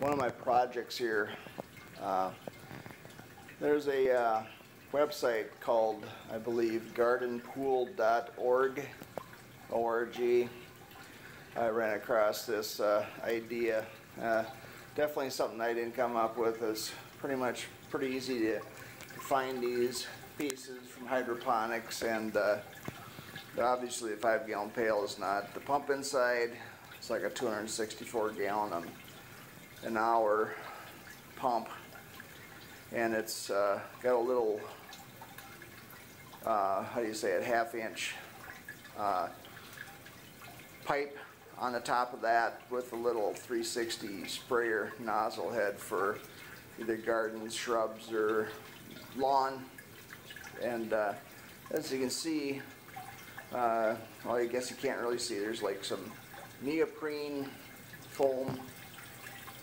one of my projects here. Uh, there's a uh, website called, I believe, gardenpool.org, O-R-G. I ran across this uh, idea. Uh, definitely something I didn't come up with. It's pretty much pretty easy to find these pieces from hydroponics and uh, obviously the five gallon pail is not. The pump inside, it's like a 264 gallon an hour pump and it's uh, got a little, uh, how do you say it, half inch uh, pipe on the top of that with a little 360 sprayer nozzle head for either gardens, shrubs, or lawn. And uh, as you can see, uh, well, I guess you can't really see, there's like some neoprene foam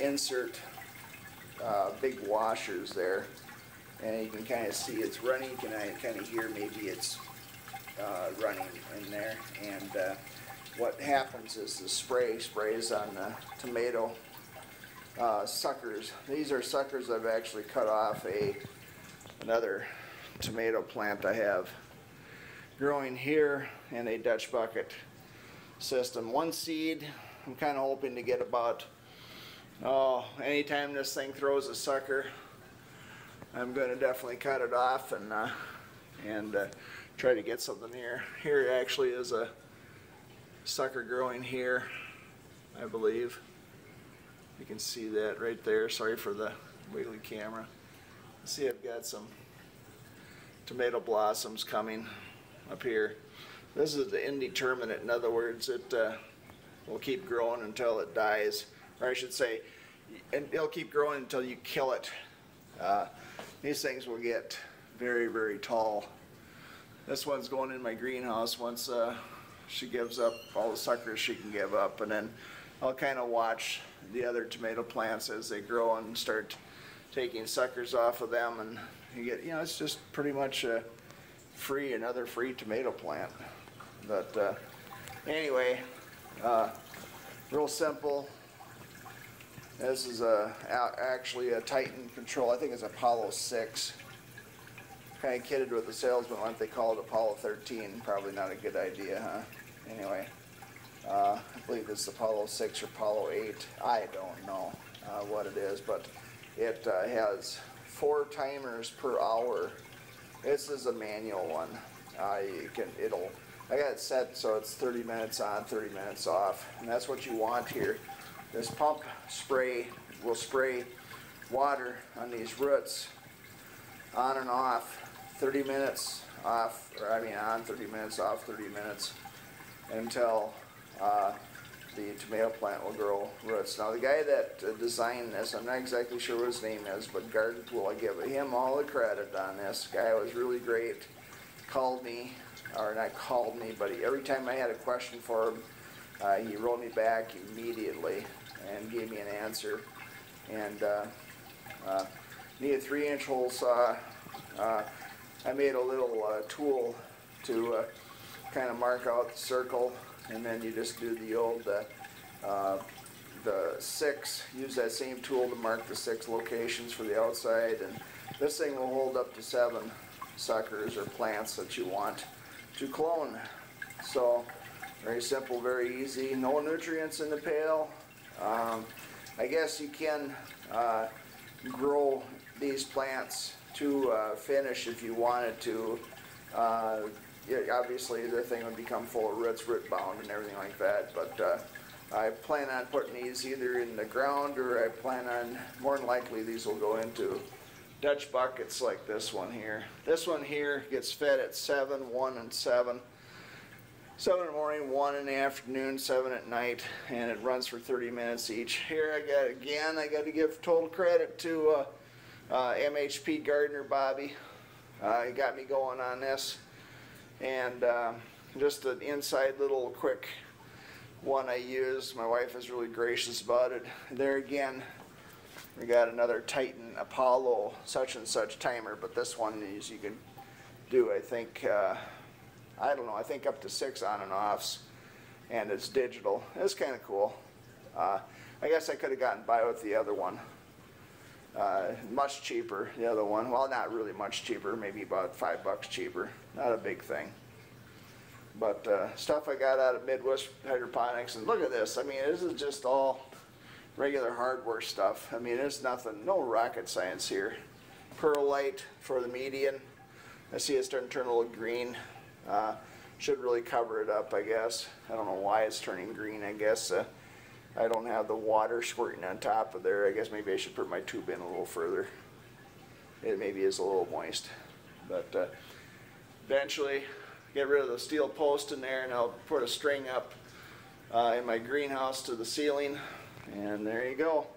insert uh, big washers there. And you can kind of see it's running, can kind of hear maybe it's uh, running in there. And uh, what happens is the spray sprays on the tomato uh, suckers. These are suckers I've actually cut off a another tomato plant I have growing here in a Dutch bucket system. One seed, I'm kind of hoping to get about, oh, anytime this thing throws a sucker, I'm going to definitely cut it off and uh, and uh, try to get something here. Here actually is a sucker growing here, I believe. You can see that right there. Sorry for the wiggly camera. See, I've got some tomato blossoms coming up here. This is the indeterminate. In other words, it uh, will keep growing until it dies. Or I should say, and it'll keep growing until you kill it. Uh, these things will get very, very tall. This one's going in my greenhouse once uh, she gives up all the suckers she can give up. And then I'll kind of watch the other tomato plants as they grow and start taking suckers off of them. And you get, you know, it's just pretty much a free, another free tomato plant. But uh, anyway, uh, real simple. This is a, actually a Titan control. I think it's Apollo 6 kind of kidded with the salesman once they called it Apollo 13. Probably not a good idea, huh? Anyway, uh, I believe it's Apollo 6 or Apollo 8. I don't know uh, what it is, but it uh, has four timers per hour. This is a manual one. Uh, you can, it'll, I got it set so it's 30 minutes on, 30 minutes off, and that's what you want here. This pump spray will spray water on these roots on and off 30 minutes off, or I mean on 30 minutes, off 30 minutes, until uh, the tomato plant will grow roots. Now the guy that designed this, I'm not exactly sure what his name is, but Garden Pool, I give him all the credit on this. Guy was really great. Called me, or not called me, but every time I had a question for him, uh, he wrote me back immediately and gave me an answer. And uh, uh, need a three inch hole saw. Uh, I made a little uh, tool to uh, kind of mark out the circle and then you just do the old uh, uh, the six use that same tool to mark the six locations for the outside and this thing will hold up to seven suckers or plants that you want to clone so very simple very easy no nutrients in the pail um, I guess you can uh, grow these plants to uh, finish if you wanted to. Uh, yeah, obviously, the thing would become full of roots, root bound, and everything like that. But uh, I plan on putting these either in the ground or I plan on, more than likely, these will go into Dutch buckets like this one here. This one here gets fed at 7, 1, and 7. 7 in the morning, 1 in the afternoon, 7 at night, and it runs for 30 minutes each. Here I got, again, I got to give total credit to uh, uh, MHP Gardener Bobby. Uh, he got me going on this. And uh, just an inside little quick one I use. My wife is really gracious about it. There again, we got another Titan Apollo such and such timer, but this one is you can do, I think, uh, I don't know, I think up to six on and offs, and it's digital. It's kind of cool. Uh, I guess I could have gotten by with the other one. Uh, much cheaper, the other one. Well, not really much cheaper, maybe about five bucks cheaper. Not a big thing. But uh, stuff I got out of Midwest Hydroponics, and look at this. I mean, this is just all regular hardware stuff. I mean, there's nothing, no rocket science here. Perlite for the median. I see it's starting to turn a little green. Uh, should really cover it up, I guess. I don't know why it's turning green. I guess uh, I don't have the water squirting on top of there. I guess maybe I should put my tube in a little further. It maybe is a little moist. But uh, eventually, get rid of the steel post in there and I'll put a string up uh, in my greenhouse to the ceiling. And there you go.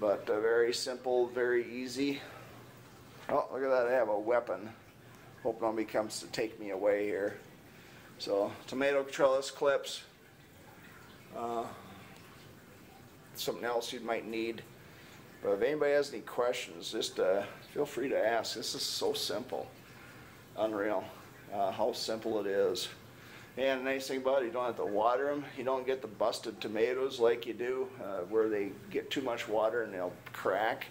But uh, very simple, very easy. Oh, look at that, I have a weapon. Hope nobody comes to take me away here. So, tomato trellis clips. Uh, something else you might need. But if anybody has any questions, just uh, feel free to ask. This is so simple. Unreal uh, how simple it is. And the nice thing about it, you don't have to water them. You don't get the busted tomatoes like you do, uh, where they get too much water and they'll crack.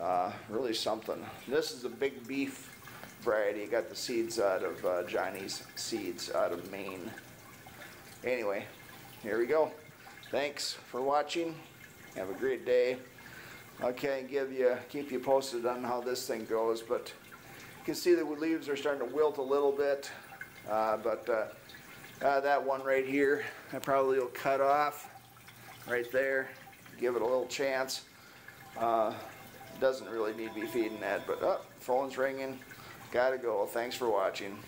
Uh, really something. This is a big beef variety. Got the seeds out of uh, Johnny's seeds out of Maine. Anyway, here we go. Thanks for watching. Have a great day. I can't give you, keep you posted on how this thing goes, but you can see the leaves are starting to wilt a little bit. Uh, but uh, uh, that one right here, I probably will cut off right there. Give it a little chance. Uh, doesn't really need to be feeding that, but oh, phone's ringing. Gotta go. Thanks for watching.